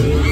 see.